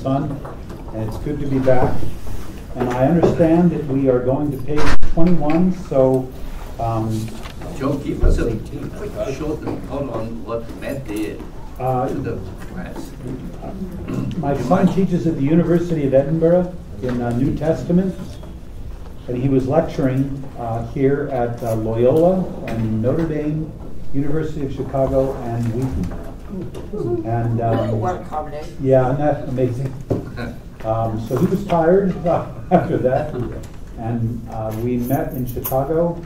Son, and it's good to be back. And I understand that we are going to page 21, so um, Joe, give us a quick short report on what Matt did uh, to the class. my son teaches at the University of Edinburgh in uh, New Testament, and he was lecturing uh, here at uh, Loyola and Notre Dame, University of Chicago, and Wheaton. And um, What a combination. Yeah, isn't that amazing? Um, so he was tired after that, and uh, we met in Chicago.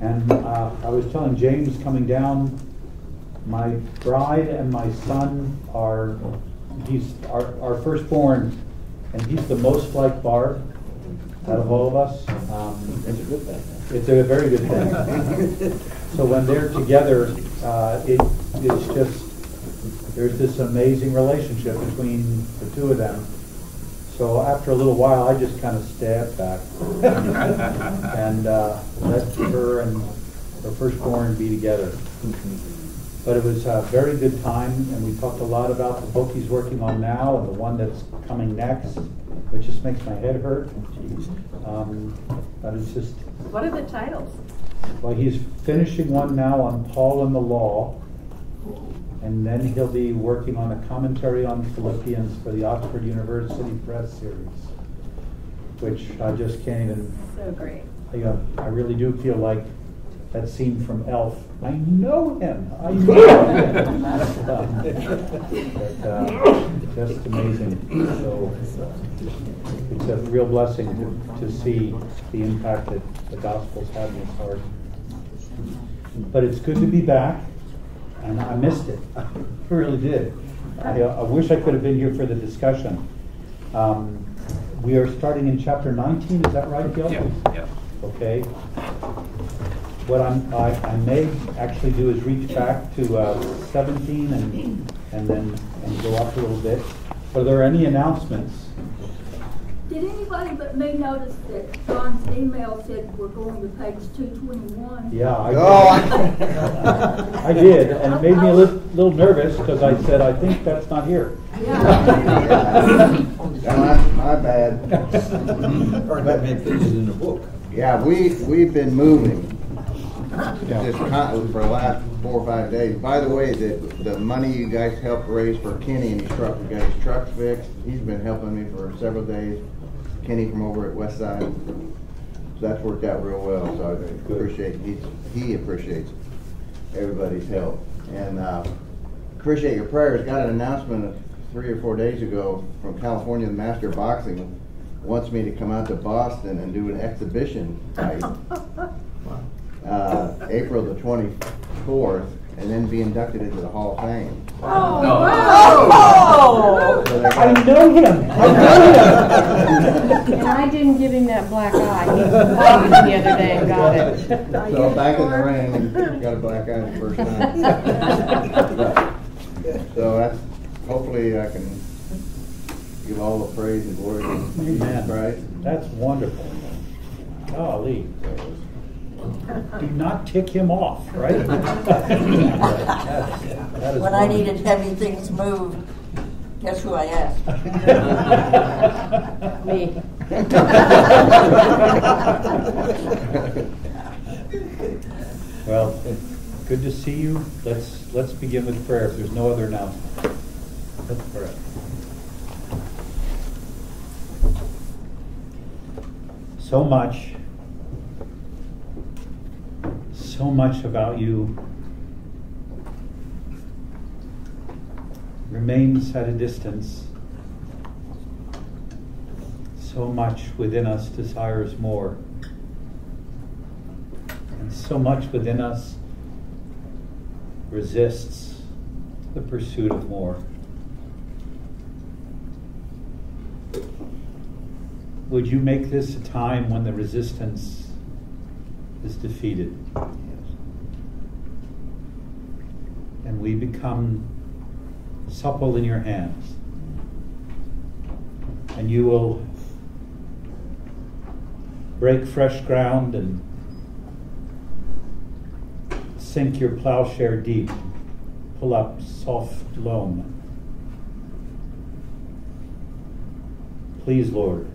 And uh, I was telling James coming down, my bride and my son are, he's our, our firstborn, and he's the most like Barb out of all of us. Um, It's a good thing. it's a very good thing. So when they're together, uh, it, it's just, there's this amazing relationship between the two of them. So after a little while, I just kind of stepped back and uh, let her and her firstborn be together. But it was a very good time, and we talked a lot about the book he's working on now and the one that's coming next, which just makes my head hurt. Um, but it's just, What are the titles? Well, he's finishing one now on Paul and the Law, and then he'll be working on a commentary on Philippians for the Oxford University Press series, which I just can't even, So great. I, uh, I really do feel like that scene from Elf. I know him. I know him. but, uh, just amazing. So it's a real blessing to, to see the impact that the gospel's had in his heart. But it's good to be back, and I missed it. I really did. I, uh, I wish I could have been here for the discussion. Um, we are starting in chapter 19. Is that right, Gil? Yeah, yeah. Okay. What I'm, I, I may actually do is reach back to uh, 17 and, and then and go up a little bit. Are there any announcements? Did anybody but me notice that John's email said we're going to page two twenty-one? Yeah, I Oh, did. I did, and it made me a little, little nervous because I said, I think that's not here. Yeah. That's my bad. Or that may fit in the book. Yeah, we, we've been moving. Just con- for the last four or five days. By the way, the, the money you guys helped raise for Kenny and his truck, we got his trucks fixed. He's been helping me for several days. Kenny from over at West Side. So that's worked out real well, so I appreciate, he, he appreciates everybody's help. And, uh, appreciate your prayers. Got an announcement three or four days ago from California, the Master of Boxing wants me to come out to Boston and do an exhibition fight. Uh, April the twenty-fourth, and then be inducted into the Hall of Fame. Oh! So they I got- know him. I know him. And I didn't give him that black eye. He fought me the other day and got it. So back in the ring, and got a black eye the first time. So that's, hopefully I can give all the praise and glory to Amen. Christ. That's wonderful. Golly. Do not tick him off, right? That's- that is When I needed heavy things moved, guess who I asked? Me. Well, good to see you. Let's, let's begin with prayer if there's no other announcement. Let's pray. So much, so much about you remains at a distance. So much within us desires more. And so much within us resists the pursuit of more. Would you make this a time when the resistance is defeated? And we become supple in your hands. And you will break fresh ground and sink your plowshare deep, pull up soft loam. Please, Lord,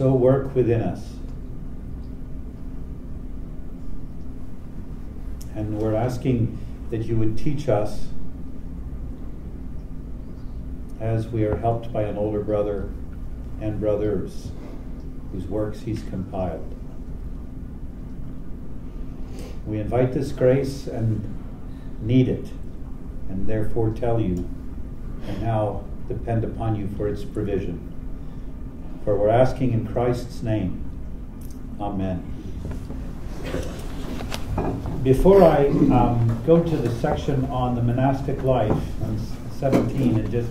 so work within us. And we're asking that you would teach us as we are helped by an older brother and brothers whose works he's compiled. We invite this grace and need it, and therefore tell you, and now depend upon you for its provision. For we're asking in Christ's name. Amen. Before I um, go to the section on the monastic life, on 17, and just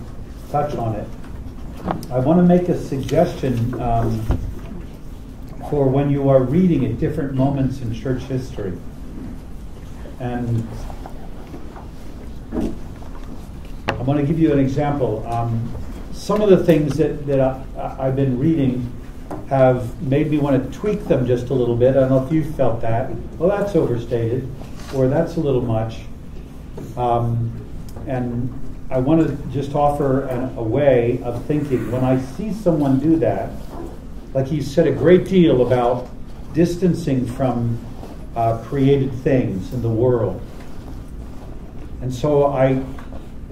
touch on it, I want to make a suggestion um, for when you are reading at different moments in church history. And I want to give you an example. Um, some of the things that, that I, I've been reading have made me want to tweak them just a little bit. I don't know if you felt that. Well, that's overstated, or that's a little much. Um, and I want to just offer an, a way of thinking. When I see someone do that, like he said a great deal about distancing from uh, created things in the world. And so I,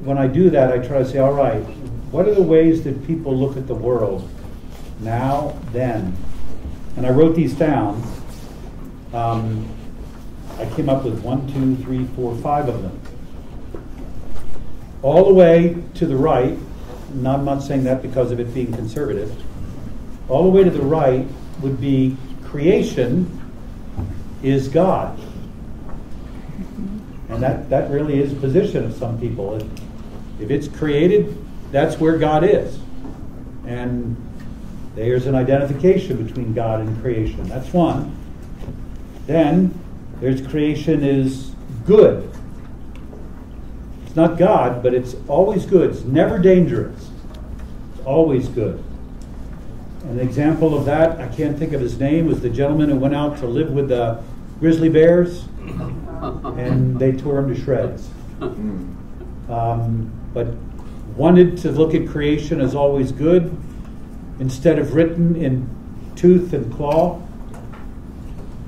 when I do that, I try to say, all right, what are the ways that people look at the world now, then? And I wrote these down. Um, I came up with one, two, three, four, five of them. All the way to the right, and I'm not saying that because of it being conservative, all the way to the right would be creation is God. And that, that really is a position of some people. If, if it's created, that's where God is. And there's an identification between God and creation. That's one. Then there's creation is good. It's not God, but it's always good. It's never dangerous. It's always good. An example of that, I can't think of his name, was the gentleman who went out to live with the grizzly bears and they tore him to shreds. Um, but wanted to look at creation as always good instead of written in tooth and claw,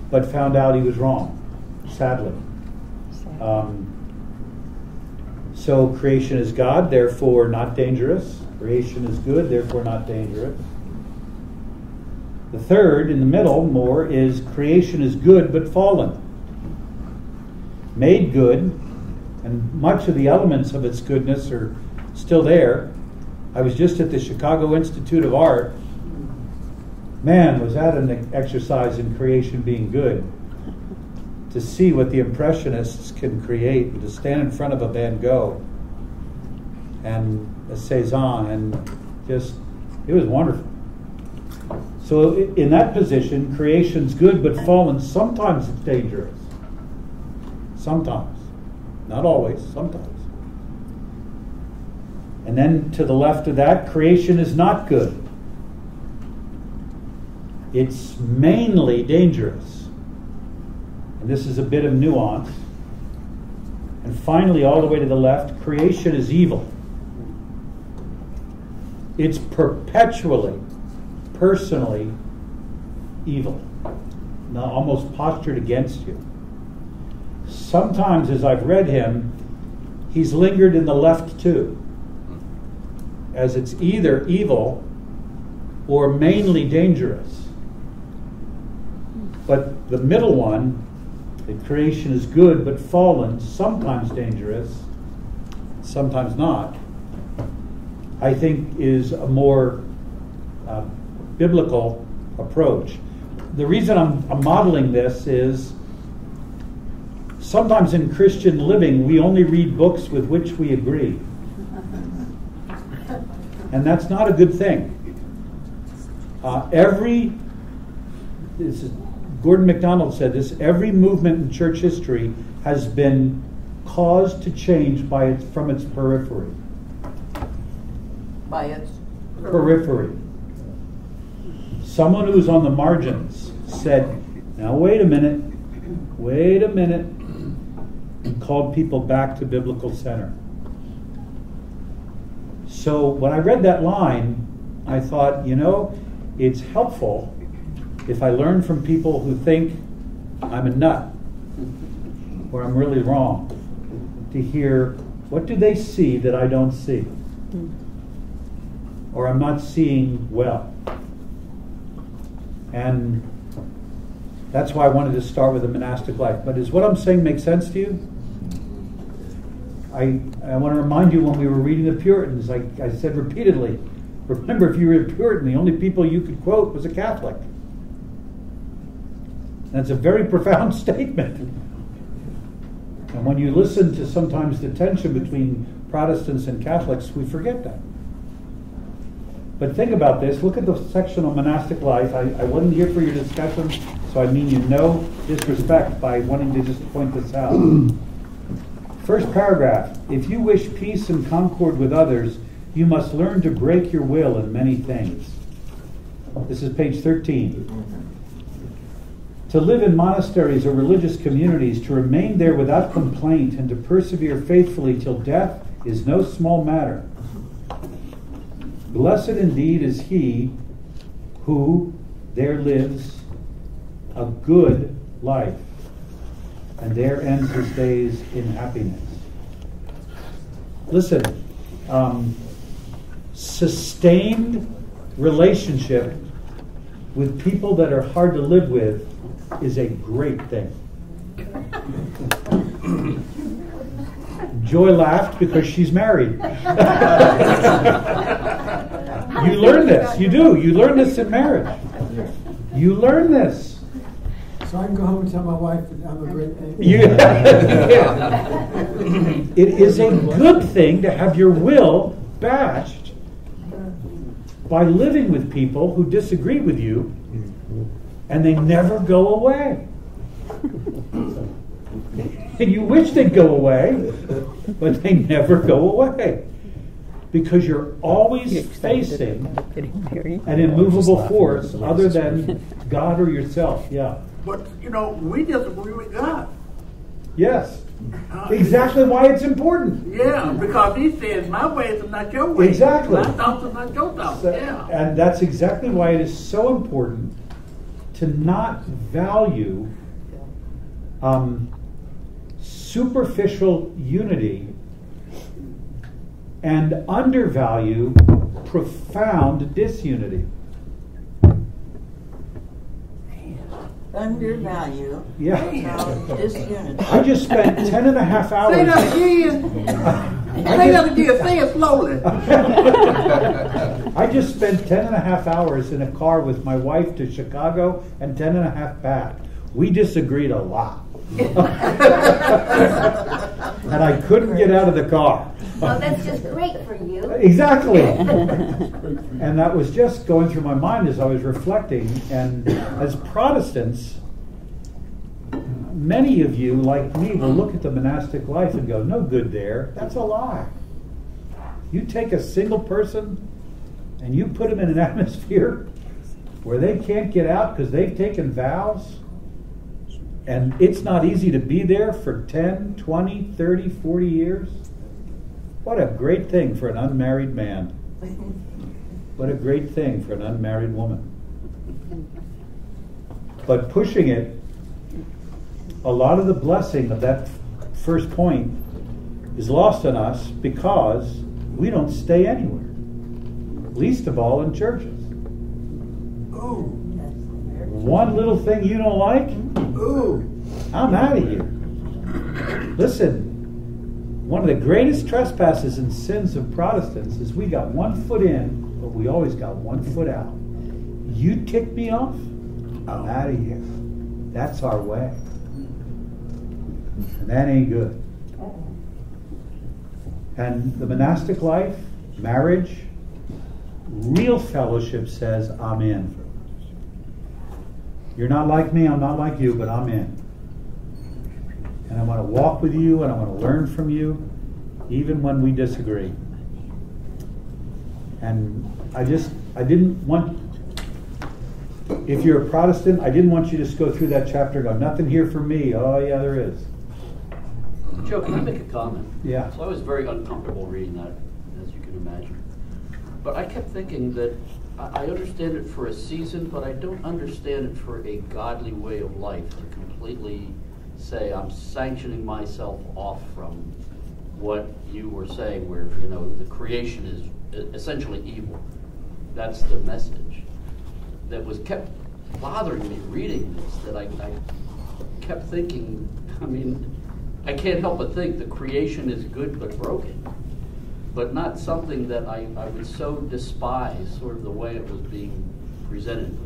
but found out he was wrong, sadly. Um, so creation is God, therefore not dangerous. Creation is good, therefore not dangerous. The third, in the middle, more, is creation is good but fallen. Made good, and much of the elements of its goodness are still there. I was just at the Chicago Institute of Art. Man, was that an exercise in creation being good. To see what the Impressionists can create, and to stand in front of a Van Gogh and a Cezanne, and just, it was wonderful. So, in that position, creation's good but fallen. Sometimes it's dangerous. Sometimes. Not always, sometimes. And then to the left of that, creation is not good. It's mainly dangerous. And this is a bit of nuance. And finally, all the way to the left, creation is evil. It's perpetually, personally evil, now almost postured against you. Sometimes, as I've read him, he's lingered in the left too, as it's either evil or mainly dangerous. But the middle one, that creation is good but fallen, sometimes dangerous, sometimes not, I think is a more uh, biblical approach. The reason I'm, I'm modeling this is sometimes in Christian living, we only read books with which we agree. And that's not a good thing. Uh, every, this is, Gordon MacDonald said this, every movement in church history has been caused to change by its, from its periphery. By its Periphery. Someone who's on the margins said, now wait a minute, wait a minute, and called people back to biblical center. So when I read that line, I thought, you know, it's helpful if I learn from people who think I'm a nut or I'm really wrong to hear what do they see that I don't see or I'm not seeing well. And that's why I wanted to start with the monastic life. But does what I'm saying make sense to you? I, I want to remind you when we were reading the Puritans, I, I said repeatedly, remember if you were a Puritan, the only people you could quote was a Catholic. That's a very profound statement. And when you listen to sometimes the tension between Protestants and Catholics, we forget that. But think about this. Look at the section on monastic life. I, I wasn't here for your discussion, so I mean you no disrespect by wanting to just point this out. First paragraph. If you wish peace and concord with others, you must learn to break your will in many things. This is page 13. To live in monasteries or religious communities, to remain there without complaint, and to persevere faithfully till death is no small matter. Blessed indeed is he who there lives a good life, and there ends his days in happiness. Listen, um, sustained relationship with people that are hard to live with is a great thing. Joy laughed because she's married. you learn this. You do. You learn this in marriage. You learn this. So I can go home and tell my wife that I'm a great thing. You, it is a good thing to have your will bashed by living with people who disagree with you and they never go away. and you wish they'd go away, but they never go away. Because you're always facing an immovable force other than God or yourself. Yeah. But, you know, we disagree with God. Yes. Exactly why it's important. Yeah, because he says, my ways are not your ways. Exactly. My thoughts are not your thoughts. So- yeah. And that's exactly why it is so important to not value um, superficial unity and undervalue profound disunity. Undervalue. Yeah. disunity. I just spent ten and a half hours. Say that again. Say that again. Say it slowly. I just spent ten and a half hours in a car with my wife to Chicago and ten and a half back. We disagreed a lot. and I couldn't get out of the car. Oh, that's just great for you. Exactly. and that was just going through my mind as I was reflecting. And as Protestants, many of you, like me, will look at the monastic life and go, no good there. That's a lie. You take a single person and you put them in an atmosphere where they can't get out because they've taken vows. And it's not easy to be there for 10, 20, 30, 40 years. What a great thing for an unmarried man. What a great thing for an unmarried woman. But pushing it, a lot of the blessing of that first point is lost on us because we don't stay anywhere, least of all in churches. Ooh. One little thing you don't like, Ooh. I'm out of here. Listen, one of the greatest trespasses and sins of Protestants is we got one foot in, but we always got one foot out. You tick me off, I'm oh. out of here. That's our way. And that ain't good. And the monastic life, marriage, real fellowship says, I'm in. You're not like me, I'm not like you, but I'm in. And I want to walk with you and I want to learn from you, even when we disagree. And I just, I didn't want, if you're a Protestant, I didn't want you to just go through that chapter and go, nothing here for me. Oh, yeah, there is. Joe, can I make a comment? Yeah. So I was very uncomfortable reading that, as you can imagine. But I kept thinking that I understand it for a season, but I don't understand it for a godly way of life to completely say I'm sanctioning myself off from what you were saying, where you know the creation is essentially evil. That's the message that was kept bothering me reading this. That I, I kept thinking. I mean, I can't help but think the creation is good but broken, but not something that I, I would so despise. Sort of the way it was being presented.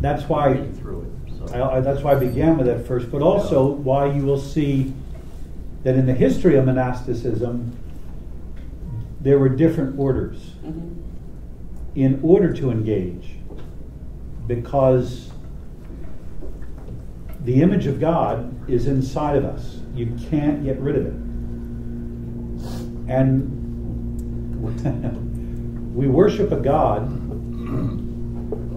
That's why, through it. So. I, I, that's why I began with that first, but also why you will see that in the history of monasticism, there were different orders Mhm. in order to engage, because the image of God is inside of us. You can't get rid of it. And we worship a God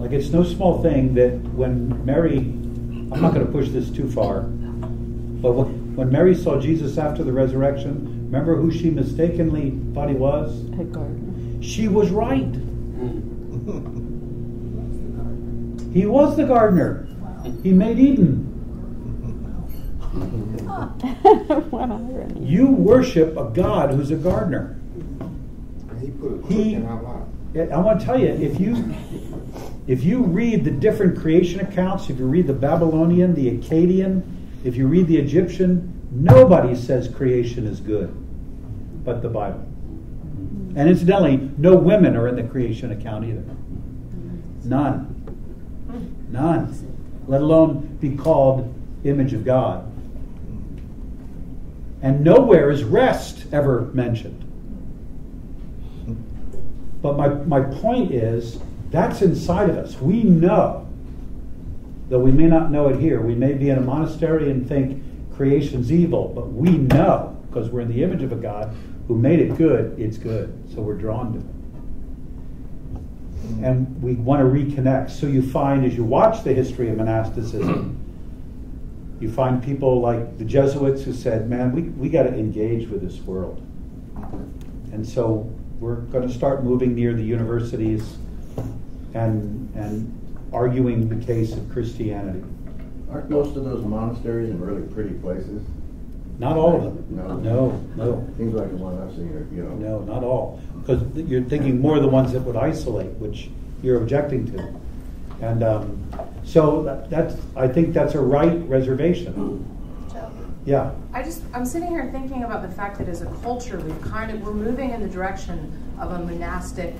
like it's no small thing that when Mary, I'm not going to push this too far, but when, Mary saw Jesus after the resurrection, remember who she mistakenly thought he was? A gardener. She was right. He was the gardener. He made Eden. You worship a God who's a gardener. He put a He- cooking out loud. I want to tell you, if you if you read the different creation accounts, if you read the Babylonian, the Akkadian, if you read the Egyptian, nobody says creation is good, but the Bible. And incidentally, no women are in the creation account either. None. None. Let alone be called image of God. And nowhere is rest ever mentioned. But my, my point is, that's inside of us. We know, though we may not know it here, we may be in a monastery and think creation's evil, but we know, because we're in the image of a God who made it good, it's good. So we're drawn to it. Mm-hmm. And we want to reconnect. So you find, as you watch the history of monasticism, you find people like the Jesuits who said, man, we, we got to engage with this world. And so we're going to start moving near the universities and, and arguing the case of Christianity. Aren't most of those monasteries in really pretty places? Not all of them. No. No, no, Seems like the one I've seen, are, you know. no, not all. Because you're thinking more of the ones that would isolate, which you're objecting to. And um, so that- that's, I think that's a right reservation. Yeah. I just, I'm sitting here thinking about the fact that as a culture, we've kind of, we're moving in the direction of a monastic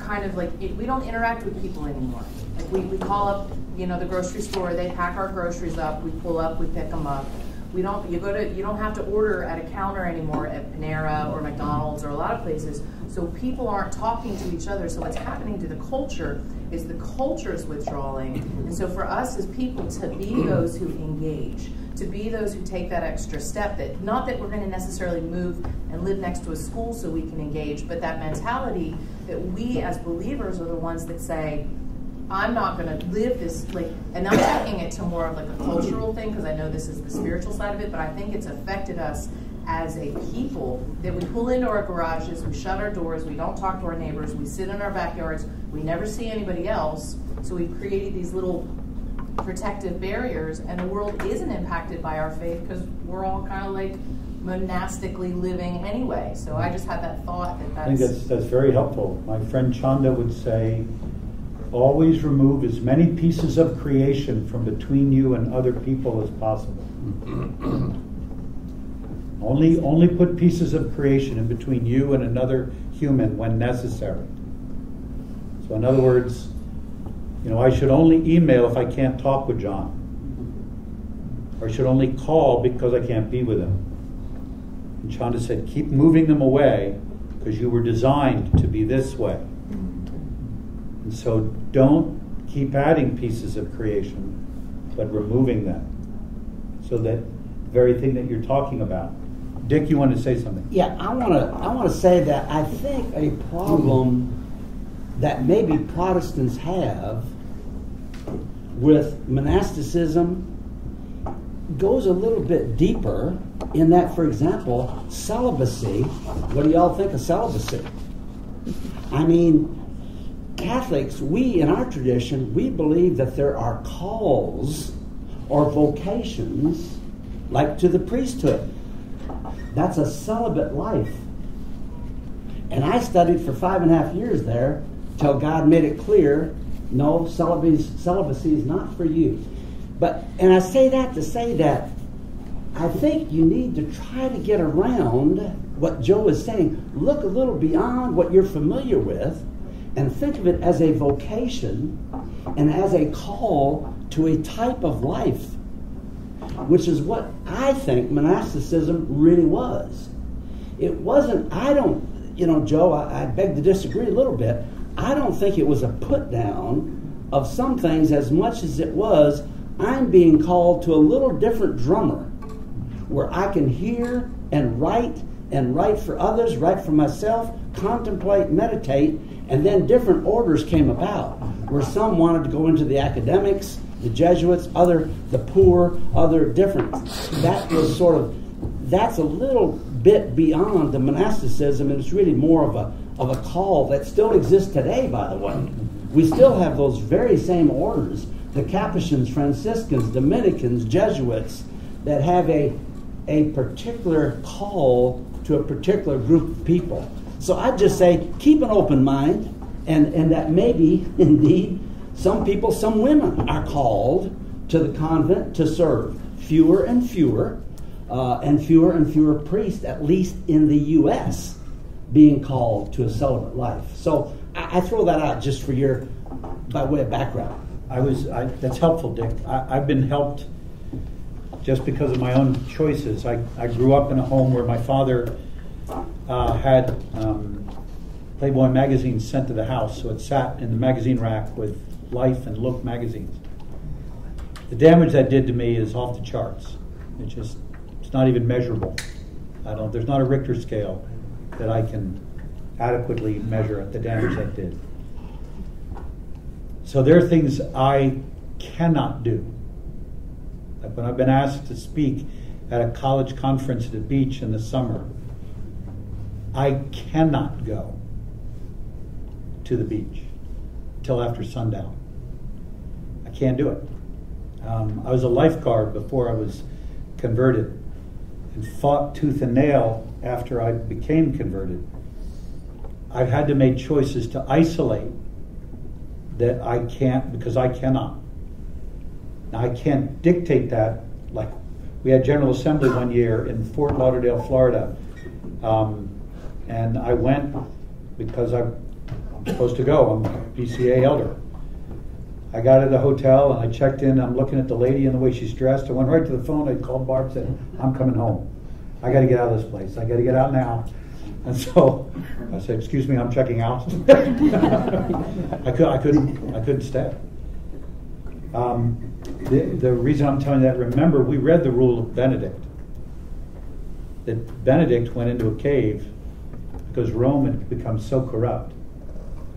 kind of like, it, we don't interact with people anymore. Like we, we call up, you know, the grocery store, they pack our groceries up, we pull up, we pick them up. We don't, you go to, you don't have to order at a counter anymore at Panera or McDonald's or a lot of places. So people aren't talking to each other. So what's happening to the culture is the culture is withdrawing. And so for us as people to be those who engage, to be those who take that extra step that not that we're going to necessarily move and live next to a school so we can engage, but that mentality that we as believers are the ones that say, I'm not going to live this like, and I'm taking it to more of like a cultural thing because I know this is the spiritual side of it, but I think it's affected us as a people that we pull into our garages, we shut our doors, we don't talk to our neighbors, we sit in our backyards, we never see anybody else. So we've created these little protective barriers, and the world isn't impacted by our faith because we're all kind of like monastically living anyway. So I just had that thought that I think that's. that's, that's very helpful. My friend Chanda would say, always remove as many pieces of creation from between you and other people as possible. only, only put pieces of creation in between you and another human when necessary. So, in other words, you know, I should only email if I can't talk with John, or I should only call because I can't be with him. And Chanda said, keep moving them away because you were designed to be this way. And so don't keep adding pieces of creation, but removing them. So that very thing that you're talking about. Dick, you want to say something? Yeah, I want to. I want to say that I think a problem that maybe Protestants have with monasticism goes a little bit deeper in that, for example, celibacy. What do y'all think of celibacy? I mean, Catholics, we in our tradition, we believe that there are calls or vocations, like to the priesthood. That's a celibate life. And I studied for five and a half years there till God made it clear no, celibacy, celibacy is not for you. But, and I say that to say that I think you need to try to get around what Joe is saying. Look a little beyond what you're familiar with and think of it as a vocation and as a call to a type of life, which is what I think monasticism really was. It wasn't, I don't, you know, Joe, I, I beg to disagree a little bit. I don't think it was a put down of some things as much as it was I'm being called to a little different drummer where I can hear and write and write for others, write for myself, contemplate, meditate, and then different orders came about where some wanted to go into the academics, the Jesuits, other the poor, other different. That was sort of that's a little bit beyond the monasticism, and it's really more of a of a call that still exists today. By the way, we still have those very same orders: the Capuchins, Franciscans, Dominicans, Jesuits, that have a a particular call to a particular group of people. So I'd just say keep an open mind, and, and that maybe, indeed, some people, some women are called to the convent to serve. Fewer and fewer, uh, and fewer and fewer priests, at least in the U.S., being called to a celibate life. So I, I throw that out just for your, by way of background. I was, I, that's helpful, Dick. I, I've been helped just because of my own choices. I, I grew up in a home where my father uh, had um, Playboy magazines sent to the house, so it sat in the magazine rack with Life and Look magazines. The damage that did to me is off the charts. It just, it's not even measurable. I don't, there's not a Richter scale that I can adequately measure the damage that did. So there are things I cannot do. Like when I've been asked to speak at a college conference at a beach in the summer, I cannot go to the beach till after sundown. I can't do it. Um, I was a lifeguard before I was converted and fought tooth and nail after I became converted. I've had to make choices to isolate that I can't because I cannot. Now, I can't dictate that. Like, we had General Assembly one year in Fort Lauderdale, Florida. Um, and I went because I'm supposed to go. I'm a PCA elder. I got at the hotel and I checked in. I'm looking at the lady and the way she's dressed. I went right to the phone. I called Barb and said, I'm coming home. I got to get out of this place. I got to get out now. And so I said, "Excuse me, I'm checking out." I, could, I couldn't, I couldn't stay. Um, the, the reason I'm telling you that, remember, we read the rule of Benedict. That Benedict went into a cave because Rome had become so corrupt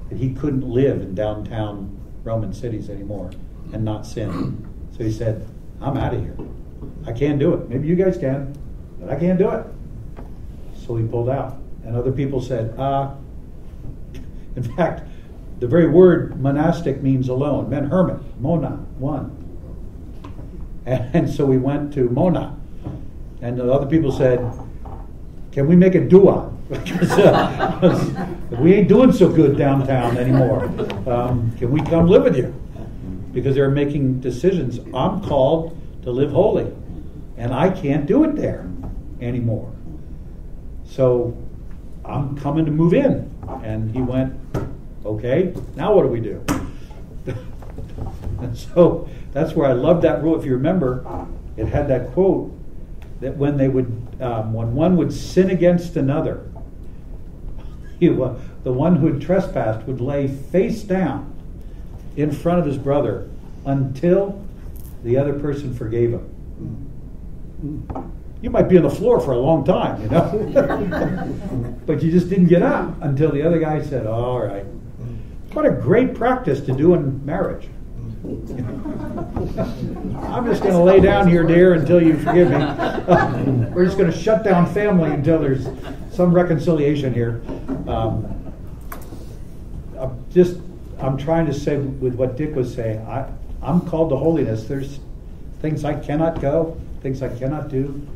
that he couldn't live in downtown Roman cities anymore and not sin. So he said, I'm out of here. I can't do it. Maybe you guys can, but I can't do it. So he pulled out. And other people said, uh, in fact, the very word monastic means alone. Men hermit, mona, one. And, and so we went to Mona. And the other people said, Can we make a dua? We ain't doing so good downtown anymore. Um, can we come live with you? Because they're making decisions. I'm called to live holy, and I can't do it there anymore. So I'm coming to move in. And he went, Okay, now what do we do? and so that's where I love that rule. If you remember, it had that quote that when they would, um, when one would sin against another, uh, the one who had trespassed would lay face down in front of his brother until the other person forgave him. You might be on the floor for a long time, you know, but you just didn't get up until the other guy said, "All right." What a great practice to do in marriage. I'm just going to lay down here, dear, until you forgive me. we're just going to shut down family until there's some reconciliation here. Um, just, I'm trying to say with what Dick was saying, I, I'm called to holiness. There's things I cannot go, things I cannot do.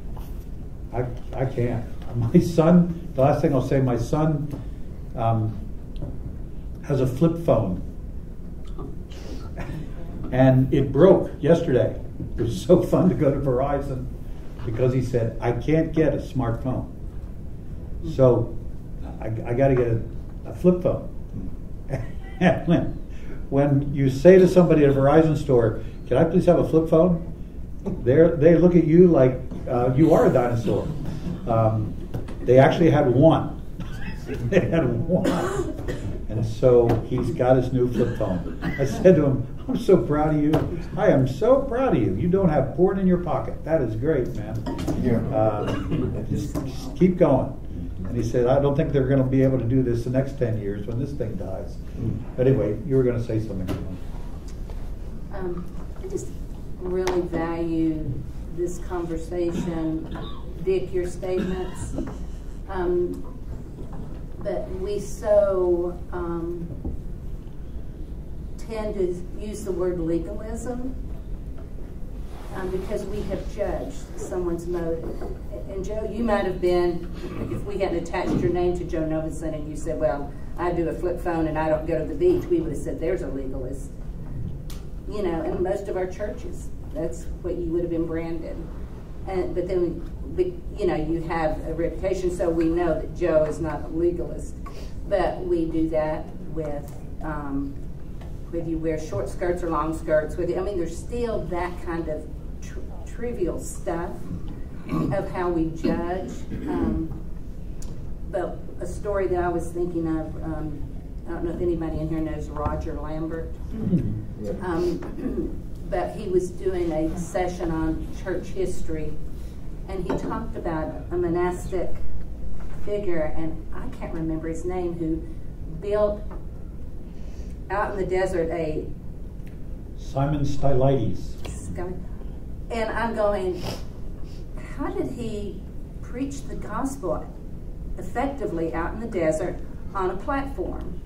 I, I can't. My son, the last thing I'll say, my son um, has a flip phone. And it broke yesterday. It was so fun to go to Verizon because he said, I can't get a smartphone. So I, I got to get a, a flip phone. When, when you say to somebody at a Verizon store, "Can I please have a flip phone?" They they look at you like uh, you are a dinosaur. Um, they actually had one. they had one, and so he's got his new flip phone. I said to him, "I'm so proud of you. I am so proud of you. You don't have porn in your pocket. That is great, man. Yeah. Uh, just, just keep going." And he said, I don't think they're going to be able to do this the next 10 years when this thing dies. But anyway, you were going to say something. Um, I just really value this conversation. Dick, your statements. Um, but we so um, tend to use the word legalism um, because we have judged someone's motive. And Joe, you might have been, if we hadn't attached your name to Joe Novenson and you said, well, I do a flip phone and I don't go to the beach, we would have said, there's a legalist. You know, in most of our churches, that's what you would have been branded. And, but then, you know, you have a reputation, so we know that Joe is not a legalist. But we do that with um, whether you wear short skirts or long skirts. Whether I mean, there's still that kind of tr trivial stuff of how we judge. Um, but a story that I was thinking of, um, I don't know if anybody in here knows Roger Lambert. Um, but he was doing a session on church history, and he talked about a monastic figure, and I can't remember his name, who built out in the desert a Simon Stylites. and I'm going, how did he preach the gospel effectively out in the desert on a platform?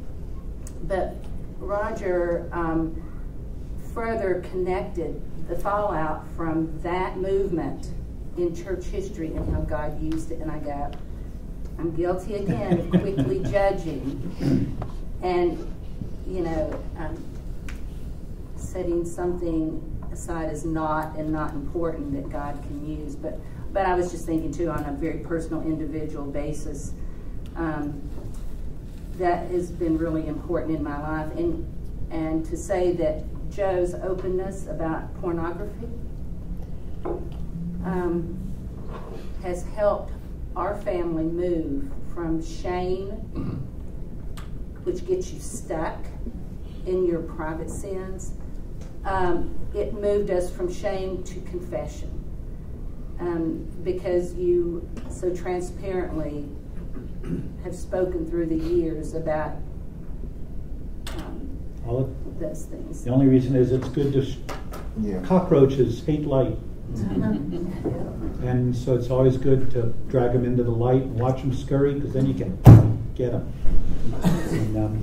But Roger um, further connected the fallout from that movement in church history and how God used it. And I go, I'm guilty again of quickly judging and, you know, um, setting something aside as not and not important that God can use. But, but I was just thinking too on a very personal, individual basis. Um, that has been really important in my life, and and to say that Joe's openness about pornography um, has helped our family move from shame, which gets you stuck in your private sins. Um, it moved us from shame to confession um, because you so transparently have spoken through the years about um, All it, those things. the only reason is it's good to, sh- Yeah. cockroaches hate light. And so it's always good to drag them into the light and watch them scurry because then you can get them. And, um,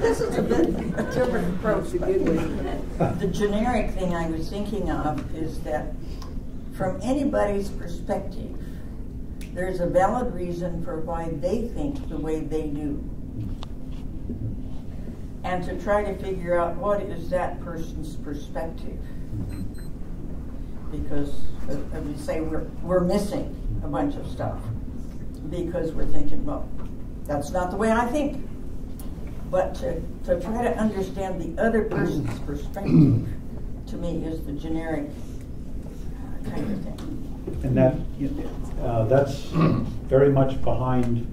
This is a bit a different approach to. The generic thing I was thinking of is that from anybody's perspective, there's a valid reason for why they think the way they do. And to try to figure out what is that person's perspective. Because, as we say, we're, we're missing a bunch of stuff because we're thinking, well, that's not the way I think. But to, to try to understand the other person's perspective, to me, is the generic uh, kind of thing. And that, uh, that's very much behind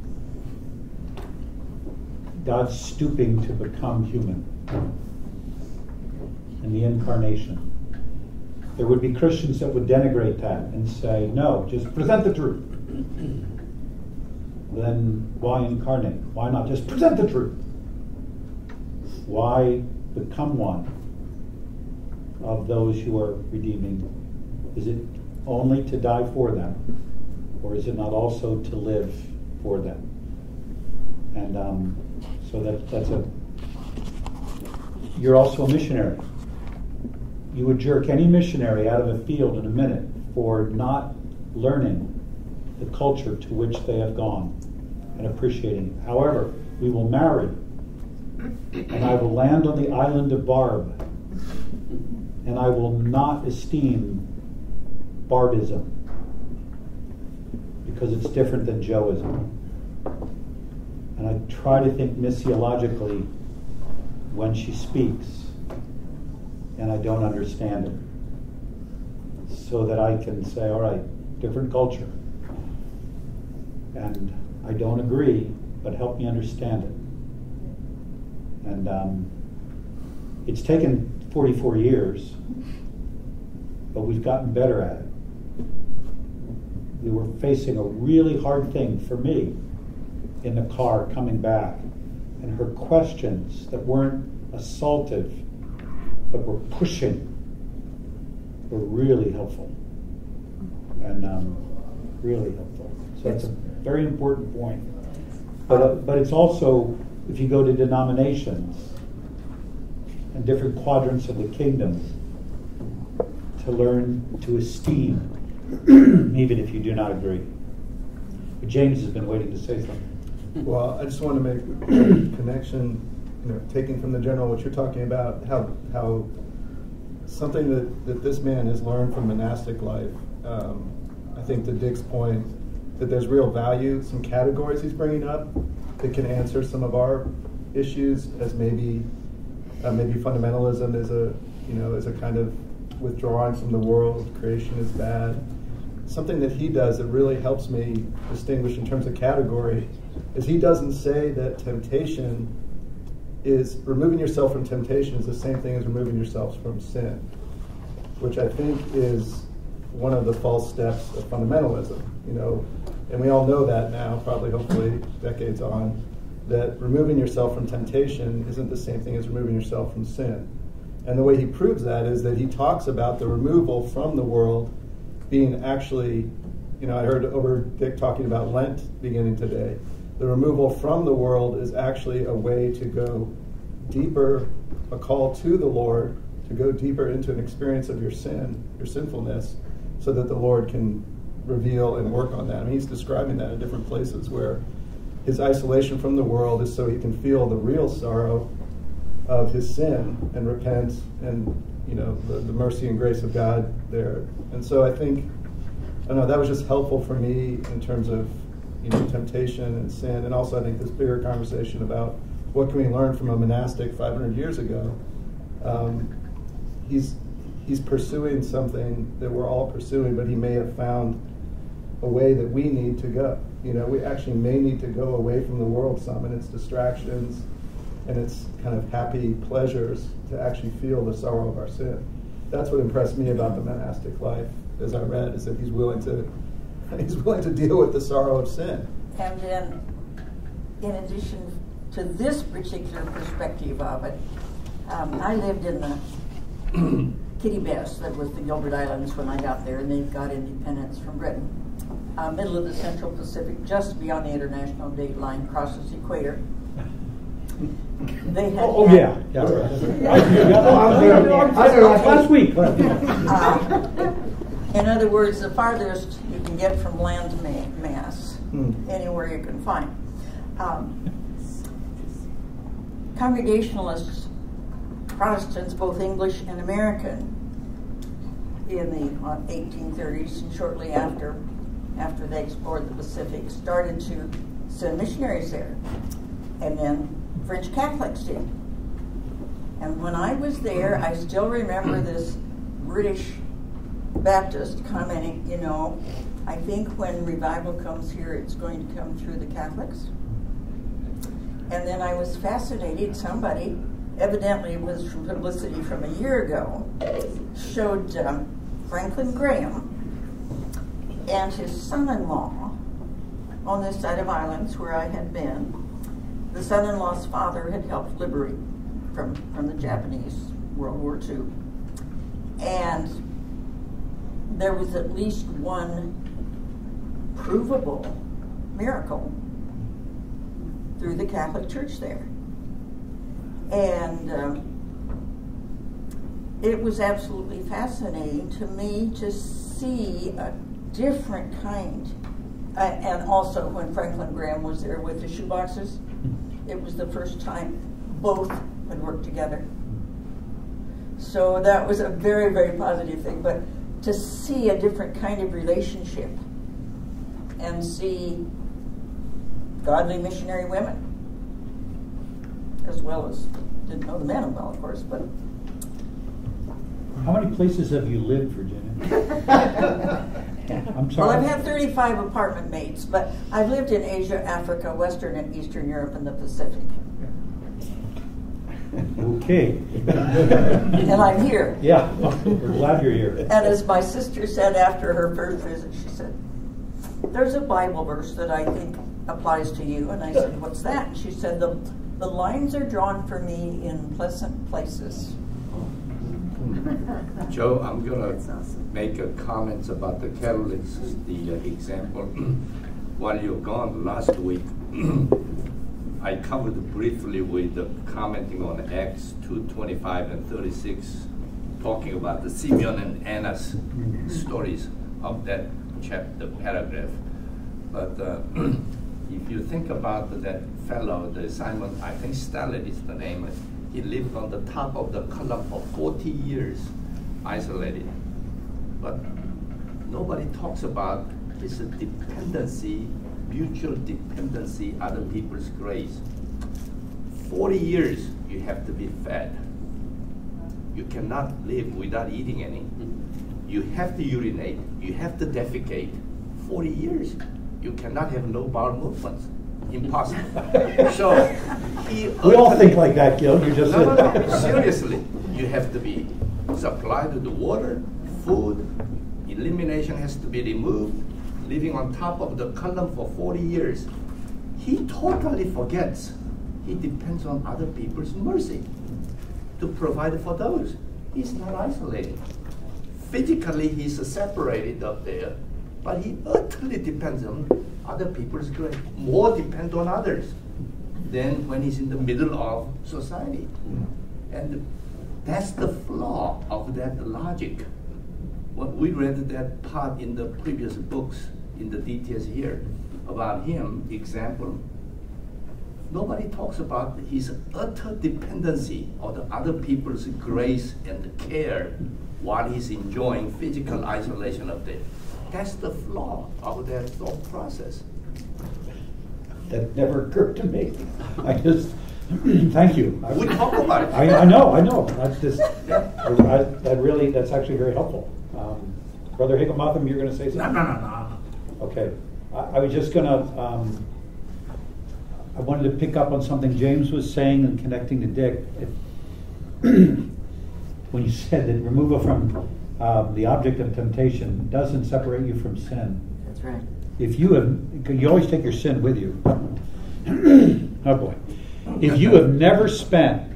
God stooping to become human in the incarnation. There would be Christians that would denigrate that and say, no, just present the truth. Then why incarnate? Why not just present the truth? Why become one of those you are redeeming? Is it only to die for them? Or is it not also to live for them? And um, So that, that's a, you're also a missionary. You would jerk any missionary out of a field in a minute for not learning the culture to which they have gone and appreciating. However, we will marry, and I will land on the island of Barb, and I will not esteem Barbism because it's different than Joeism. And I try to think missiologically when she speaks, and I don't understand it. So that I can say, all right, different culture. And I don't agree, but help me understand it. And um, it's taken 44 years, but we've gotten better at it. We were facing a really hard thing for me in the car coming back, and her questions that weren't assaultive, but were pushing, were really helpful. And um, really helpful. So a very important point. But, uh, but it's also, if you go to denominations and different quadrants of the kingdom, to learn to esteem, even if you do not agree. But James has been waiting to say something. Well, I just want to make a connection, you know, taking from the general what you're talking about, how how something that, that this man has learned from monastic life. Um, I think to Dick's point, that there's real value, some categories he's bringing up that can answer some of our issues, as maybe uh, maybe fundamentalism is a you know is a kind of withdrawing from the world, creation is bad. Something that he does that really helps me distinguish in terms of category is he doesn't say that temptation is removing yourself from temptation is the same thing as removing yourself from sin, which I think is one of the false steps of fundamentalism. You know, and we all know that now, probably hopefully decades on, that removing yourself from temptation isn't the same thing as removing yourself from sin. And the way he proves that is that he talks about the removal from the world being actually, you know, I heard over Dick talking about Lent beginning today. The removal from the world is actually a way to go deeper, a call to the Lord to go deeper into an experience of your sin, your sinfulness, so that the Lord can reveal and work on that. I mean, he's describing that in different places where his isolation from the world is so he can feel the real sorrow of his sin and repent and you know the, the mercy and grace of God there. And so I think I don't know that was just helpful for me in terms of you know temptation and sin, and also I think this bigger conversation about what can we learn from a monastic 500 years ago. Um, he's he's pursuing something that we're all pursuing, but he may have found a way that we need to go. You know, we actually may need to go away from the world some and its distractions and its kind of happy pleasures to actually feel the sorrow of our sin. That's what impressed me about the monastic life as I read, is that he's willing to he's willing to deal with the sorrow of sin. And then, in addition to this particular perspective of it, um, I lived in the Kiribati, that was the Gilbert Islands when I got there, and they've got independence from Britain. Uh, middle of the Central Pacific, just beyond the international date line, crosses the equator. They had Oh, oh, yeah, yeah. I I was there last week. Uh, In other words, the farthest you can get from land ma- mass, Hmm. anywhere you can find. Um, Congregationalists, Protestants, both English and American, in the uh, 1830s and shortly after, after they explored the Pacific, started to send missionaries there. And then French Catholics did. And when I was there, I still remember this British Baptist commenting, you know, I think when revival comes here, it's going to come through the Catholics. And then I was fascinated. Somebody, evidently it was from publicity from a year ago, showed um, Franklin Graham and his son-in-law on this side of islands where I had been. The son-in-law's father had helped liberate from, from the Japanese World War II. And there was at least one provable miracle through the Catholic Church there. And um, it was absolutely fascinating to me to see a different kind. Uh, and also when Franklin Graham was there with the shoeboxes, it was the first time both had worked together. So that was a very, very positive thing. But to see a different kind of relationship and see godly missionary women, as well as didn't know the men well, of course, but How many places have you lived, Virginia? I'm sorry. Well, I've had 35 apartment mates, but I've lived in Asia, Africa, Western and Eastern Europe, and the Pacific. Okay. And I'm here. Yeah, we're glad you're here. And as my sister said after her first visit, she said, There's a Bible verse that I think applies to you. And I said, What's that? And she said, The, the lines are drawn for me in pleasant places. Joe, I'm gonna make a comment about the Catholics, the uh, example. While you're gone last week, I covered briefly with the commenting on Acts two twenty-five and thirty-six, talking about the Simeon and Anna's stories of that chapter paragraph. But uh, if you think about that fellow, the Simon, I think Stalin is the name. He lived on the top of the column for 40 years, isolated. But nobody talks about his dependency, mutual dependency, other people's grace. 40 years you have to be fed. You cannot live without eating any. You have to urinate, you have to defecate. 40 years, you cannot have no bowel movements. Impossible. so he We all think like that, Gil, you just no, said. no, no. Seriously, you have to be supplied with the water, food, elimination has to be removed, living on top of the column for 40 years. He totally forgets. He depends on other people's mercy to provide for those. He's not isolated. Physically, he's separated up there, but he utterly depends on other people's grace. More depend on others than when he's in the middle of society. And that's the flaw of that logic. When we read that part in the previous books, in the details here, about him, example, nobody talks about his utter dependency on the other people's grace and care while he's enjoying physical isolation of there. That's the flaw of that thought process. That never occurred to me. I just, thank you. I, We talk about it. I, I know, I know. That's just, I, I- that really, that's actually very helpful. Um, Brother Higginbotham, you're gonna say something? No, no, no, no. Okay. I, I was just gonna, um, I wanted to pick up on something James was saying and connecting to Dick. If- When you said that removal from, um, the object of temptation doesn't separate you from sin. That's right. If you have, you always take your sin with you. oh boy. If you have never spent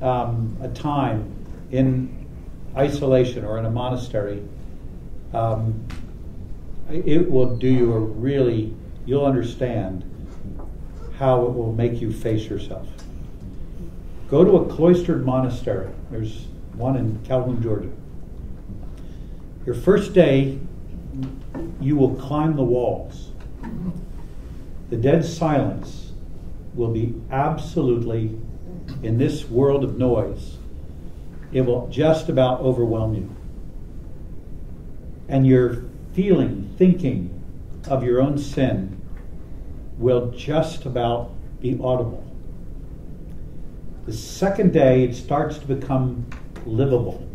um, a time in isolation or in a monastery, um, it will do you a really, you'll understand how it will make you face yourself. Go to a cloistered monastery. There's one in Calhoun, Georgia. Your first day, you will climb the walls. The dead silence will be absolutely, in this world of noise, it will just about overwhelm you. And your feeling, thinking of your own sin will just about be audible. The second day, it starts to become livable.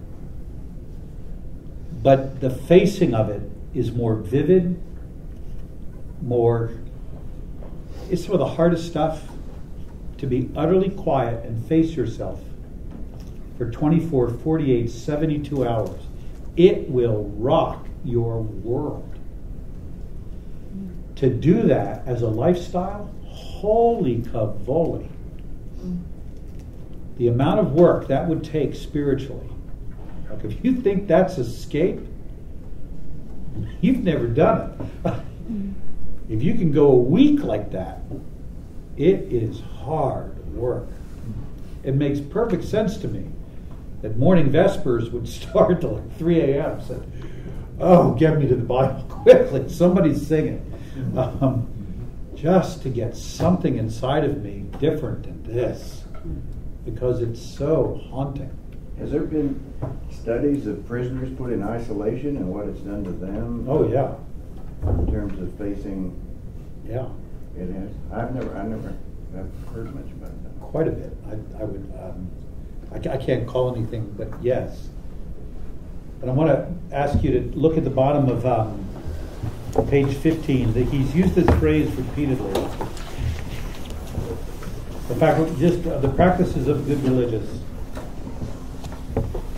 But the facing of it is more vivid, more. It's some of the hardest stuff to be utterly quiet and face yourself for 24, 48, 72 hours. It will rock your world. To do that as a lifestyle, holy cavoli. Mm. The amount of work that would take spiritually. Like if you think that's escape, you've never done it. Mm-hmm. if you can go a week like that, it is hard work. it makes perfect sense to me that morning vespers would start till like 3 a.m. Said, "Oh, get me to the Bible quickly! Somebody's singing." Mm-hmm. Um, just to get something inside of me different than this, mm-hmm. because it's so haunting. Has there been studies of prisoners put in isolation and what it's done to them? Oh yeah. In terms of facing. Yeah. It has. I've never. I never. I've heard much about that. Quite a bit. I, I would. Um, I, I can't call anything, but yes. But I want to ask you to look at the bottom of um, page 15. That he's used this phrase repeatedly. The fact, just uh, the practices of good religious.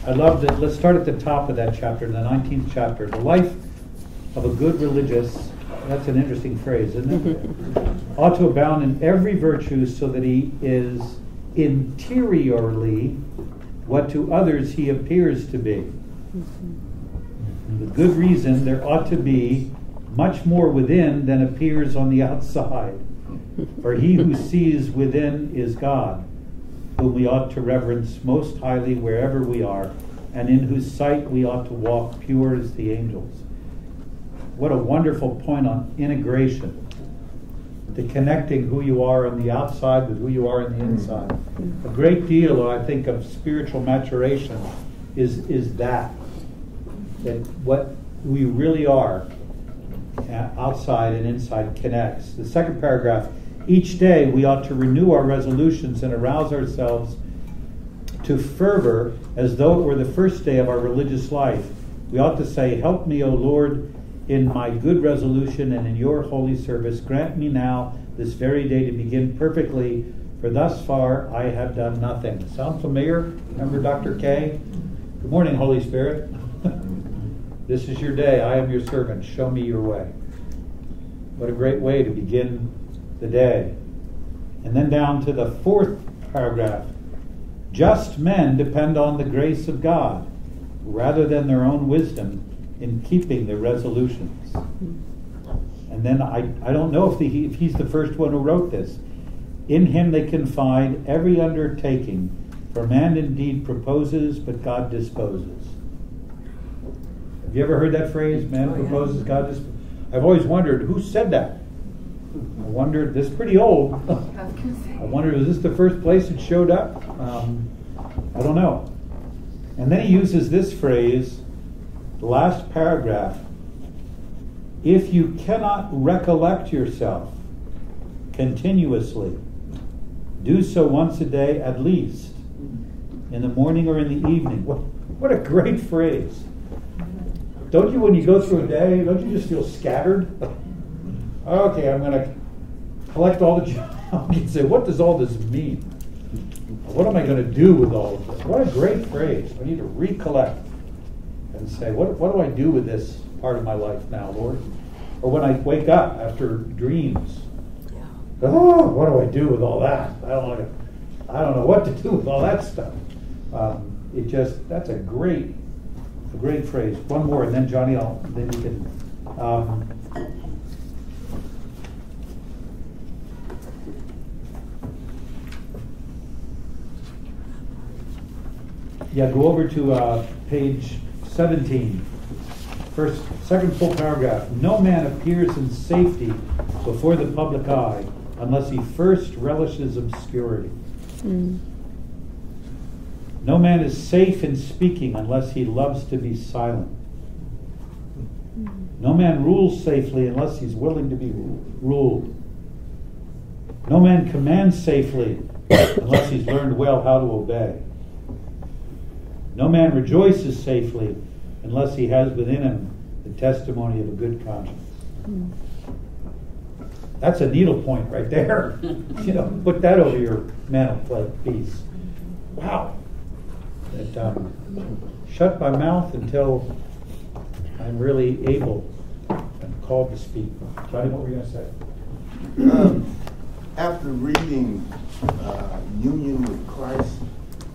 I love that. Let's start at the top of that chapter, the 19th chapter. The life of a good religious. That's an interesting phrase, isn't it? ought to abound in every virtue so that he is interiorly what to others he appears to be. Mm-hmm. The good reason there ought to be much more within than appears on the outside. For he who sees within is God, whom we ought to reverence most highly wherever we are, and in whose sight we ought to walk pure as the angels. What a wonderful point on integration. The connecting who you are on the outside with who you are on the inside. A great deal, I think, of spiritual maturation is, is that. That what we really are uh, outside and inside connects. The second paragraph each day we ought to renew our resolutions and arouse ourselves to fervor as though it were the first day of our religious life. We ought to say, Help me, O Lord, in my good resolution and in your holy service. Grant me now, this very day, to begin perfectly, for thus far I have done nothing. Sound familiar? Remember Dr. K? Good morning, Holy Spirit. this is your day. I am your servant. Show me your way. What a great way to begin the day. And then down to the fourth paragraph. Just men depend on the grace of God rather than their own wisdom in keeping their resolutions. And then I, I don't know if, the, if he's the first one who wrote this. In him they confide every undertaking, for man indeed proposes, but God disposes. Have you ever heard that phrase, man oh, proposes, God disposes? I've always wondered who said that. I wondered, this is pretty old. I wondered, was this the first place it showed up? Um, I don't know. And then he uses this phrase, the last paragraph. If you cannot recollect yourself continuously, do so once a day at least, in the morning or in the evening. What, what a great phrase. Don't you, when you go through a day, don't you just feel scattered? okay, I'm going to collect all the junk and say, what does all this mean? What am I going to do with all of this? What a great phrase. I need to recollect and say, what, what do I do with this part of my life now, Lord? Or when I wake up after dreams, oh, what do I do with all that? I don't to, I don't know what to do with all that stuff. Um, it just, that's a great, a great phrase. One more, and then Johnny, I'll, then you can. Um, Yeah, go over to uh, page 17. First, second full paragraph. No man appears in safety before the public eye unless he first relishes obscurity. Mm. No man is safe in speaking unless he loves to be silent. No man rules safely unless he's willing to be ruled. No man commands safely unless he's learned well how to obey. No man rejoices safely unless he has within him the testimony of a good conscience. That's a needle point right there. you know, put that over your mantelpiece. Wow. That um, shut my mouth until I'm really able and called to speak. Johnny, what were you going to say? Um, after reading uh, Union with Christ,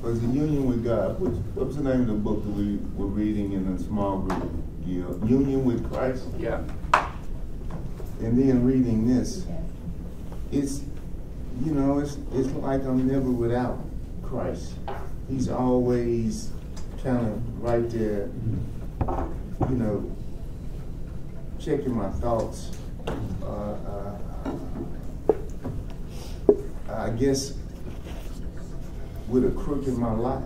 was the Union with God. What was the name of the book that we were reading in a small group? Yeah, Union with Christ? Yeah. And then reading this, it's, you know, it's, it's like I'm never without Christ. He's always kind of right there, you know, checking my thoughts. Uh, uh, I guess with a crook in my life.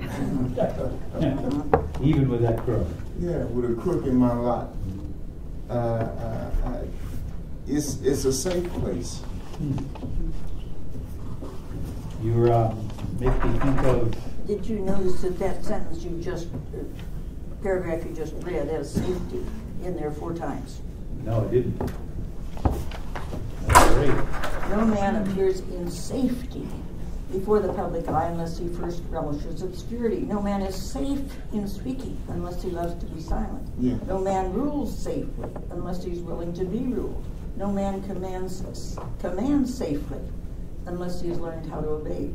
Even with that crook. Yeah, with a crook in my lot. Uh, uh, uh, it's it's a safe place. You uh, make me think of. Did you notice that that sentence you just, uh, paragraph you just read has safety in there four times? No, it didn't. That's great. No man appears in safety before the public eye unless he first relishes obscurity. No man is safe in speaking unless he loves to be silent. Yeah. No man rules safely unless he's willing to be ruled. No man commands commands safely unless he has learned how to obey.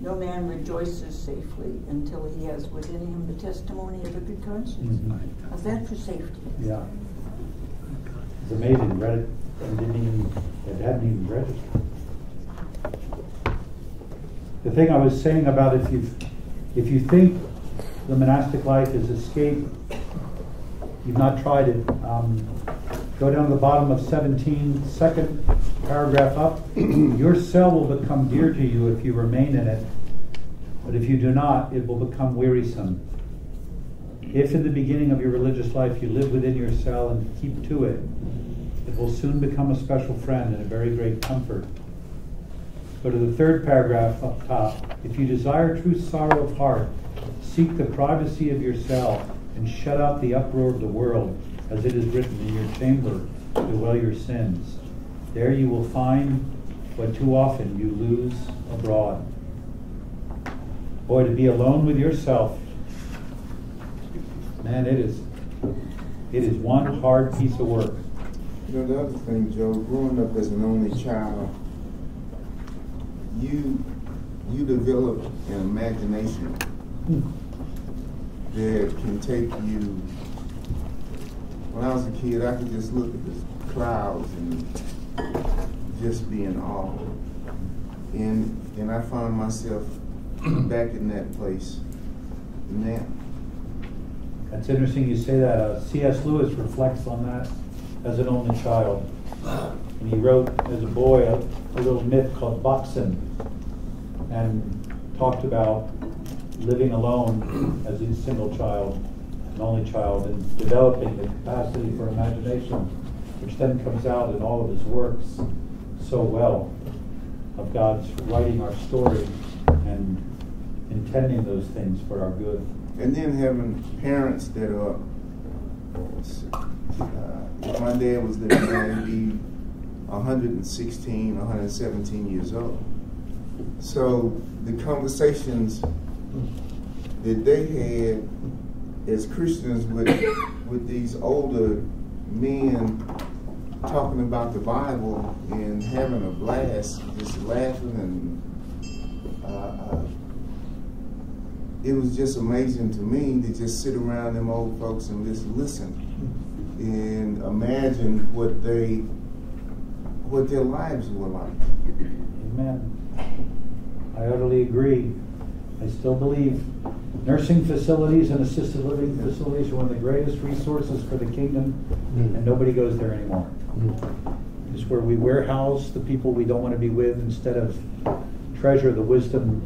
No man rejoices safely until he has within him the testimony of a good conscience. Mhm. How's that for safety? Yeah. It's amazing. Read it and didn't even, it hadn't even registered. The thing I was saying about if you, if you think the monastic life is escape, you've not tried it. Um, go down to the bottom of 17, second paragraph up. Your cell will become dear to you if you remain in it, but if you do not, it will become wearisome. If in the beginning of your religious life you live within your cell and keep to it, it will soon become a special friend and a very great comfort. Go to the third paragraph up top. If you desire true sorrow of heart, seek the privacy of your cell and shut out the uproar of the world, as it is written in your chamber, to bewail your sins. There you will find what too often you lose abroad. Boy, to be alone with yourself, man, it is it is one hard piece of work. You know, the other thing, Joe, growing up as an only child, you you develop an imagination that can take you. When I was a kid, I could just look at the clouds and just be in awe. And and I found myself back in that place now. That's interesting you say that. Uh, C.S. Lewis reflects on that as an only child. And he wrote as a boy a, a little myth called Boxen and talked about living alone as a single child, an only child, and developing the capacity for imagination, which then comes out in all of his works so well of God's writing our story and intending those things for our good. And then having parents that are, uh, my dad was he'd be 116, 117 years old. So the conversations that they had as Christians with with these older men talking about the Bible and having a blast, just laughing and uh, uh, it was just amazing to me to just sit around them old folks and just listen and imagine what they what their lives were like. Amen. I utterly agree. I still believe nursing facilities and assisted living facilities are one of the greatest resources for the kingdom, mm. and nobody goes there anymore. Mm. It's where we warehouse the people we don't want to be with instead of treasure the wisdom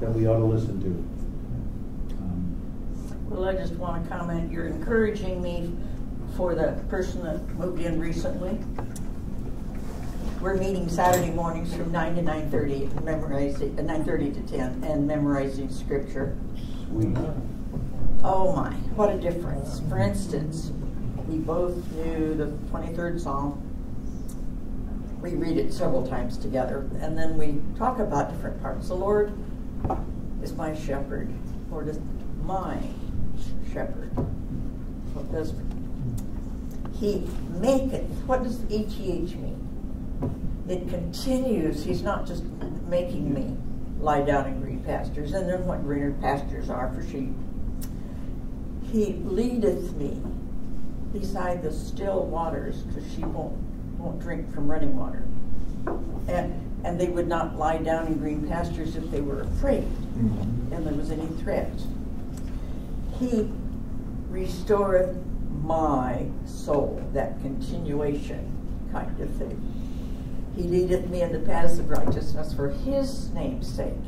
that we ought to listen to. Um, well, I just want to comment, you're encouraging me for the person that moved in recently. We're meeting Saturday mornings from nine to nine thirty, memorizing, uh, nine thirty to ten, and memorizing scripture. Sweet. Oh my, what a difference. For instance, we both knew the twenty-third Psalm. We read it several times together, and then we talk about different parts. The Lord is my shepherd. Lord is my shepherd. What does he maketh? What does H-E-H mean? It continues. He's not just making me lie down in green pastures, and then what greener pastures are for sheep. He leadeth me beside the still waters, because she won't won't drink from running water. And and they would not lie down in green pastures if they were afraid mm-hmm. and there was any threat. He restoreth my soul, that continuation kind of thing. He leadeth me in the paths of righteousness for his name's sake.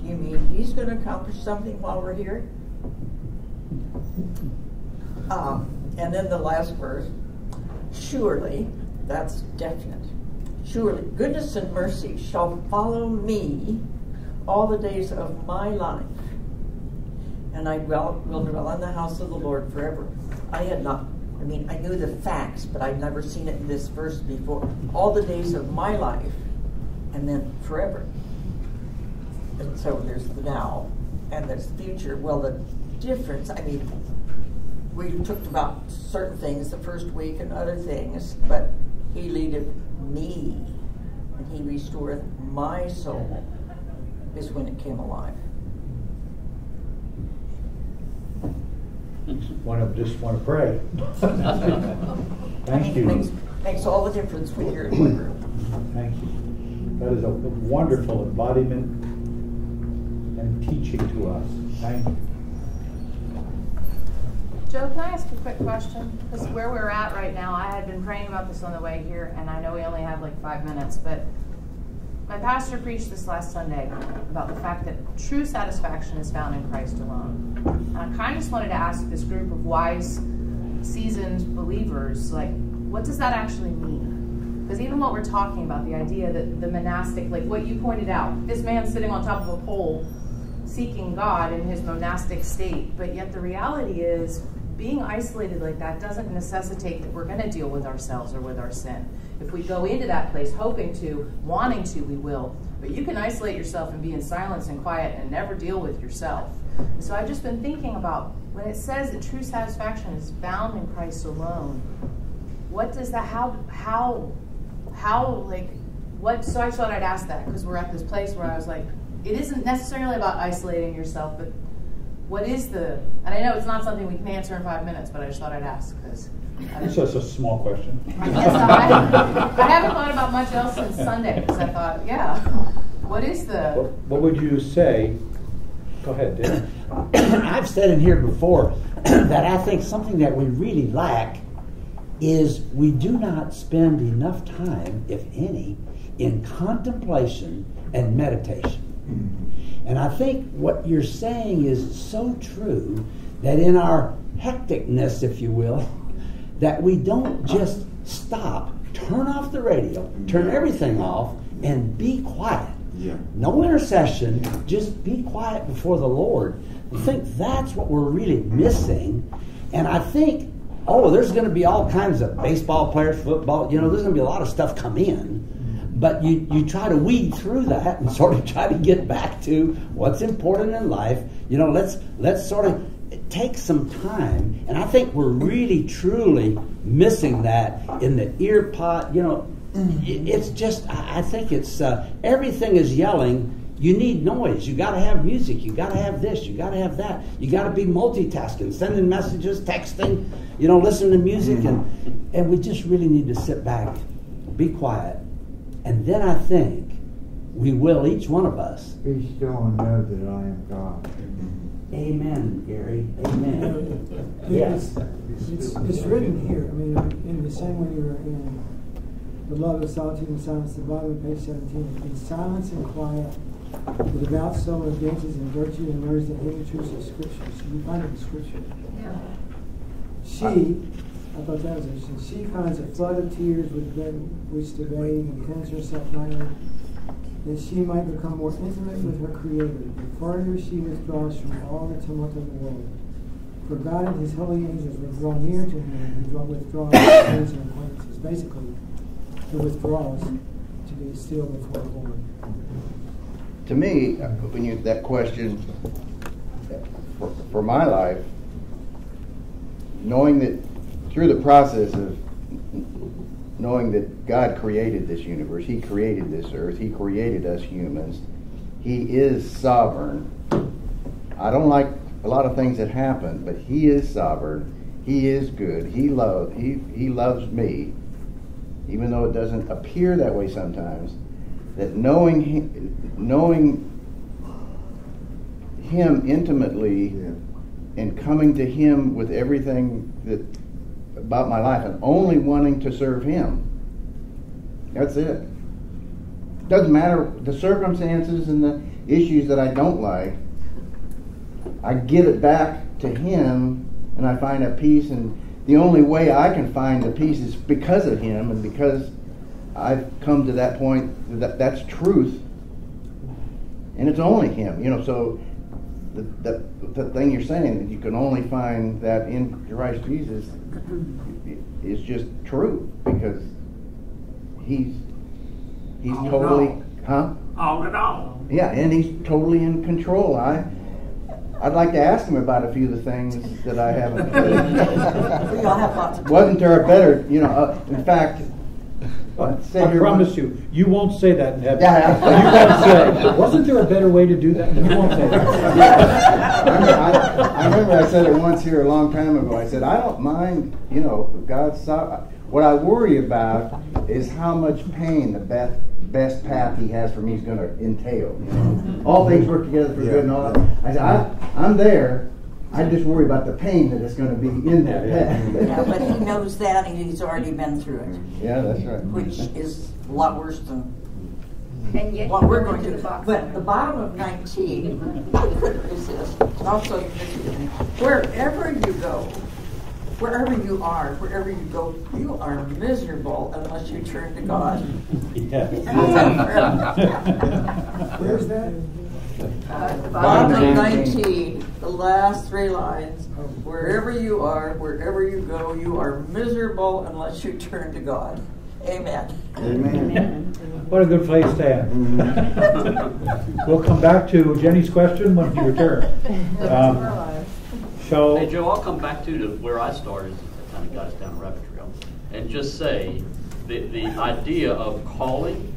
Do you mean he's going to accomplish something while we're here? Um, and then the last verse, surely, that's definite. Surely, goodness and mercy shall follow me all the days of my life, and I dwell, will dwell in the house of the Lord forever. I had not, I mean, I knew the facts, but I'd never seen it in this verse before. All the days of my life, and then forever. And so there's the now, and there's the future. Well, the difference, I mean, we talked about certain things the first week and other things, but he leadeth me, and he restoreth my soul, is when it came alive. Want to just want to pray. Thank you. Makes, makes all the difference when you're in one room. Thank you. That is a wonderful embodiment and teaching to us. Thank you. Joe, can I ask a quick question? Because where we're at right now, I had been praying about this on the way here, and I know we only have like five minutes, but my pastor preached this last Sunday about the fact that true satisfaction is found in Christ alone. And I kind of just wanted to ask this group of wise, seasoned believers, like, what does that actually mean? Because even what we're talking about, the idea that the monastic, like what you pointed out, this man sitting on top of a pole seeking God in his monastic state, but yet the reality is being isolated like that doesn't necessitate that we're going to deal with ourselves or with our sin. If we go into that place hoping to, wanting to, we will. But you can isolate yourself and be in silence and quiet and never deal with yourself. And so I've just been thinking about when it says that true satisfaction is found in Christ alone. What does that? How? How? How? Like what? So I thought I'd ask that because we're at this place where I was like, it isn't necessarily about isolating yourself, but what is the? And I know it's not something we can answer in five minutes, but I just thought I'd ask because. It's just a small question. I, I, haven't thought about much else since Sunday because I thought, yeah, what is the? What, what would you say? Go ahead, Dan. I've said in here before that I think something that we really lack is we do not spend enough time, if any, in contemplation and meditation. Mm-hmm. And I think what you're saying is so true that in our hecticness, if you will, that we don't just stop, turn off the radio, turn everything off, and be quiet. Yeah. No intercession, just be quiet before the Lord. I think that's what we're really missing. And I think, oh, there's going to be all kinds of baseball players, football, you know, there's going to be a lot of stuff come in. But you, you try to weed through that and sort of try to get back to what's important in life. You know, let's let's sort of take some time. And I think we're really truly missing that in the ear pot. You know, it's just I think it's uh, everything is yelling. You need noise. You got to have music. You got to have this. You got to have that. You got to be multitasking, sending messages, texting. You know, listening to music, and and we just really need to sit back, be quiet, and then I think we will, each one of us, be still and know that I am God. Amen, Gary. Amen. yes. It's, it's written here. I mean, in the same way you're in the love of solitude and silence, the bottom of page 17. In silence and quiet, the devout soul engages in virtue and learns the hidden truths of Scripture. So you find it in Scripture. Yeah. She, I thought that was interesting. She finds a flood of tears with which to bathe and cleanse herself nightly, that she might become more intimate with her Creator. The farther she withdraws from all the tumult of the world. For God and His holy angels will draw near to him and withdraw his friends and acquaintances. Basically, to withdraws to be still before the Lord. To me, uh, when you that question for, for my life, knowing that through the process of knowing that God created this universe, He created this earth, He created us humans, He is sovereign. I don't like a lot of things that happen, but He is sovereign. He is good. He loves He He loves me, even though it doesn't appear that way sometimes. that knowing him, knowing him intimately and coming to him with everything that about my life and only wanting to serve him. That's it. Doesn't matter the circumstances and the issues that I don't like. I give it back to him and I find a peace and the only way I can find the peace is because of him and because I've come to that point that that's truth and it's only him you know so the, the, the thing you're saying that you can only find that in Christ Jesus is just true because he's he's All totally all. huh All in all. yeah and he's totally in control I I'd like to ask him about a few of the things that I haven't We all have lots of wasn't there a better you know uh, in fact say I promise you, you won't say that in heaven. Yeah, yeah. You won't say, wasn't there a better way to do that? You won't say that. I, I remember I said it once here a long time ago. I said, I don't mind, you know, God's so- What I worry about is how much pain the best, best path He has for me is going to entail. You know? All things work together for good and all that. I said, I, I'm there. I just worry about the pain that is going to be in that path. Yeah, but he knows that and he's already been through it, yeah, that's right. which is a lot worse than And yet what we're going to. the box. But the bottom of 19, I couldn't resist. And Also, wherever you go, wherever you are, wherever you go, you are miserable unless you turn to God. Where's that? Bottom of 19, the last three lines. Wherever you are, wherever you go, you are miserable unless you turn to God. Amen. Amen. What a good place to end. We'll come back to Jenny's question when we return. Um, So, Hey, Joe, I'll come back to, to where I started, that kind of got us down a rabbit trail, and just say, the, the idea of calling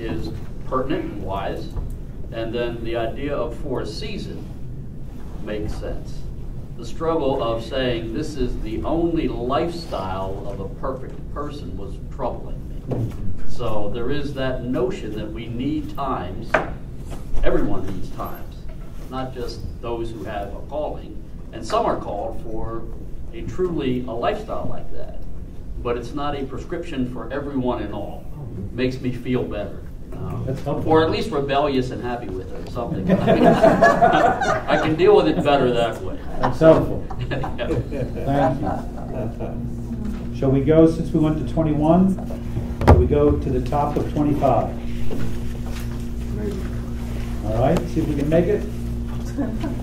is pertinent and wise, and then the idea of for a season makes sense. The struggle of saying this is the only lifestyle of a perfect person was troubling me. So there is that notion that we need times, everyone needs times, not just those who have a calling. And some are called for a truly a lifestyle like that. But it's not a prescription for everyone and all. Makes me feel better. Um, or at least rebellious and happy with it or something. I can deal with it better that way. That's helpful. Yeah. Thank you. Shall we go, since we went to 21, shall we go to the top of 25? All right, see if we can make it?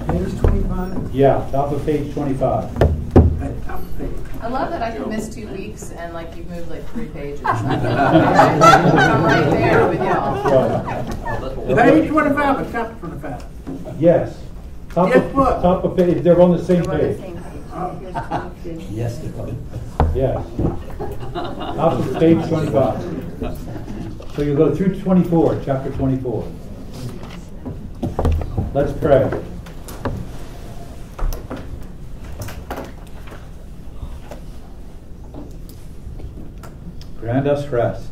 Page twenty-five. Yeah, top of page 25. I love that I can miss two weeks and like you've moved like three pages. I'm right there with y'all. Page twenty-five or chapter twenty-five? Yes. Top Yes, of, what? top of page, they're on the same They're on the page. same page. Oh. Yes, they're coming. Yes. Top of page 25. So you go through 24, chapter 24. Let's pray. Grant us rest.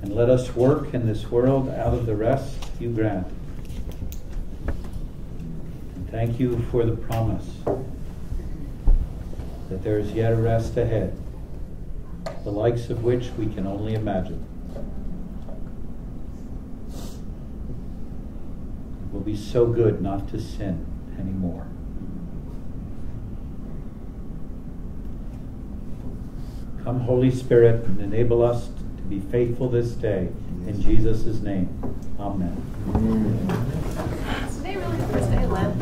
And let us work in this world out of the rest you grant. And thank you for the promise that there is yet a rest ahead, the likes of which we can only imagine. It will be so good not to sin anymore. Come, Holy Spirit, and enable us to be faithful this day. In Jesus' name, amen. Is today really the first day of Lent?